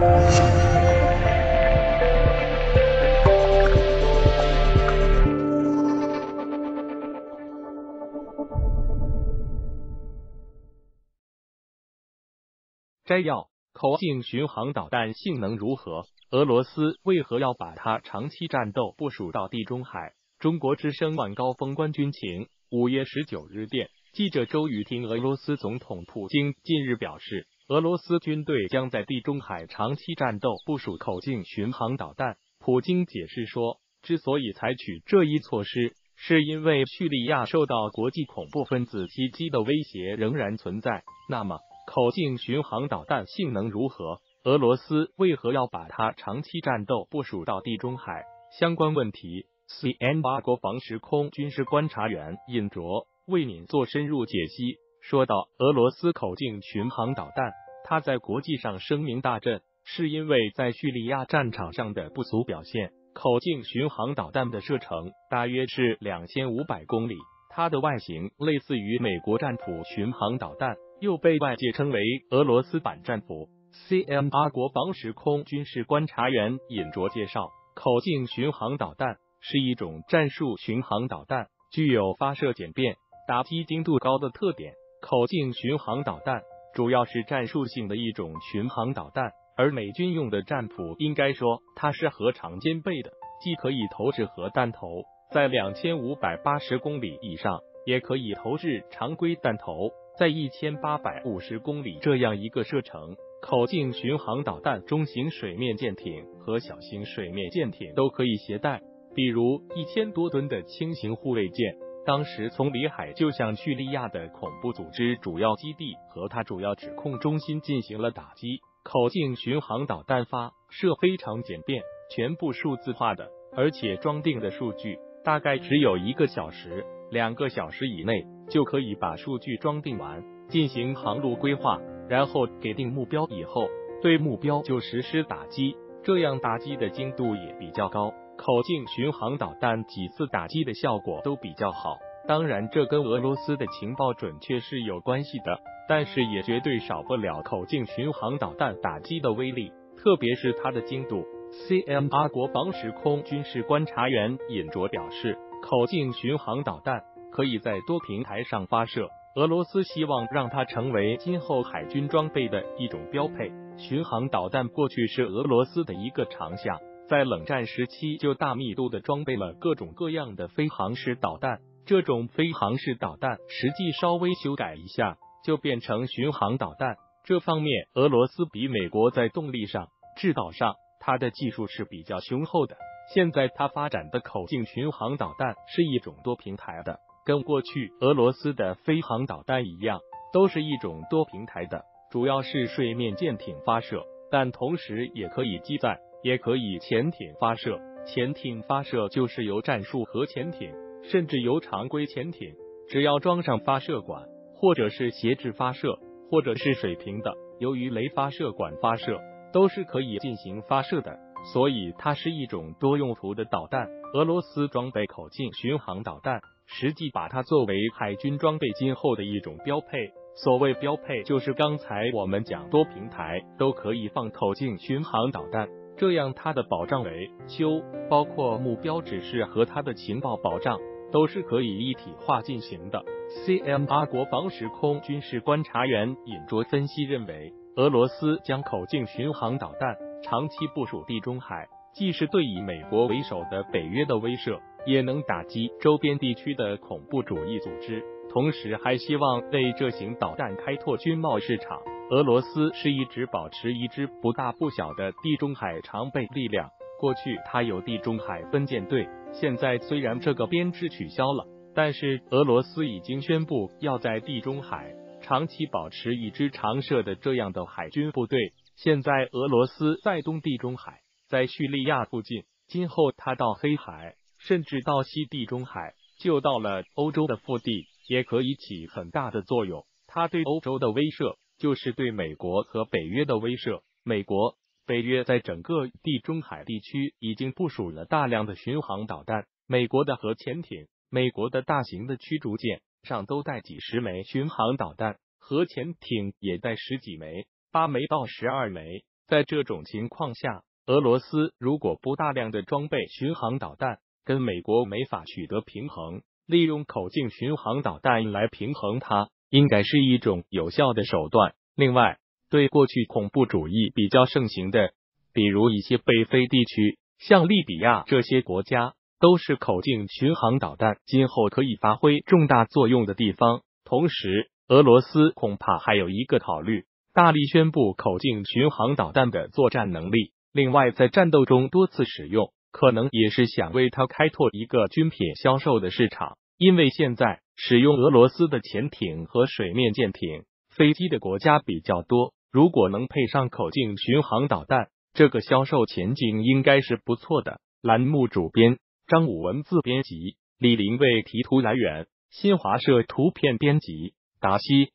摘要：口径巡航导弹性能如何？俄罗斯为何要把它长期战斗部署到地中海？中国之声晚高峰关军情五月十九日电，记者周宇听，俄罗斯总统普京近日表示，俄罗斯军队将在地中海长期战斗部署口径巡航导弹。普京解释说，之所以采取这一措施，是因为叙利亚受到国际恐怖分子袭击的威胁仍然存在。那么，口径巡航导弹性能如何？俄罗斯为何要把它长期战斗部署到地中海？相关问题，CN 八国防时空军事观察员尹卓为您做深入解析。说到俄罗斯口径巡航导弹，它在国际上声名大振，是因为在叙利亚战场上的不俗表现。口径巡航导弹的射程大约是两千五百公里，它的外形类似于美国战斧巡航导弹。又被外界称为俄罗斯版战斧。CMR 国防时空军事观察员尹卓介绍，口径巡航导弹是一种战术巡航导弹，具有发射简便、打击精度高的特点。口径巡航导弹主要是战术性的一种巡航导弹，而美军用的战斧应该说它是核常兼备的，既可以投掷核弹头，在两千五百八十公里以上，也可以投掷常规弹头。在一千八百五十公里这样一个射程，口径巡航导弹中型水面舰艇和小型水面舰艇都可以携带。比如一千多吨的轻型护卫舰，当时从里海就向叙利亚的恐怖组织主要基地和它主要指控中心进行了打击。口径巡航导弹发射非常简便，全部数字化的，而且装订的数据大概只有一个小时。两个小时以内就可以把数据装订完，进行航路规划，然后给定目标以后，对目标就实施打击，这样打击的精度也比较高。口径巡航导弹几次打击的效果都比较好，当然这跟俄罗斯的情报准确是有关系的，但是也绝对少不了口径巡航导弹打击的威力，特别是它的精度。CMR 国防时空军事观察员尹卓表示。口径巡航导弹可以在多平台上发射，俄罗斯希望让它成为今后海军装备的一种标配。巡航导弹过去是俄罗斯的一个长项，在冷战时期就大密度的装备了各种各样的飞行式导弹。这种飞行式导弹实际稍微修改一下就变成巡航导弹。这方面，俄罗斯比美国在动力上、制导上，它的技术是比较雄厚的。现在它发展的口径巡航导弹是一种多平台的，跟过去俄罗斯的飞航导弹一样，都是一种多平台的，主要是水面舰艇发射，但同时也可以机载，也可以潜艇发射。潜艇发射就是由战术核潜艇，甚至由常规潜艇，只要装上发射管，或者是斜置发射，或者是水平的，由于雷发射管发射，都是可以进行发射的。所以它是一种多用途的导弹。俄罗斯装备口径巡航导弹，实际把它作为海军装备今后的一种标配。所谓标配，就是刚才我们讲多平台都可以放口径巡航导弹，这样它的保障维修，包括目标指示和它的情报保障，都是可以一体化进行的。CMR 国防时空军事观察员尹卓分析认为，俄罗斯将口径巡航导弹。长期部署地中海，既是对以美国为首的北约的威慑，也能打击周边地区的恐怖主义组织，同时还希望为这型导弹开拓军贸市场。俄罗斯是一直保持一支不大不小的地中海常备力量，过去它有地中海分舰队，现在虽然这个编制取消了，但是俄罗斯已经宣布要在地中海长期保持一支常设的这样的海军部队。现在俄罗斯在东地中海，在叙利亚附近，今后他到黑海，甚至到西地中海，就到了欧洲的腹地，也可以起很大的作用。它对欧洲的威慑，就是对美国和北约的威慑。美国、北约在整个地中海地区已经部署了大量的巡航导弹，美国的核潜艇、美国的大型的驱逐舰上都带几十枚巡航导弹，核潜艇也带十几枚。八枚到十二枚，在这种情况下，俄罗斯如果不大量的装备巡航导弹，跟美国没法取得平衡。利用口径巡航导弹来平衡它，应该是一种有效的手段。另外，对过去恐怖主义比较盛行的，比如一些北非地区，像利比亚这些国家，都是口径巡航导弹今后可以发挥重大作用的地方。同时，俄罗斯恐怕还有一个考虑，大力宣布口径巡航导弹的作战能力。另外，在战斗中多次使用，可能也是想为它开拓一个军品销售的市场。因为现在使用俄罗斯的潜艇和水面舰艇、飞机的国家比较多，如果能配上口径巡航导弹，这个销售前景应该是不错的。栏目主编张武文字编辑，李林为提图来源，新华社图片编辑达西。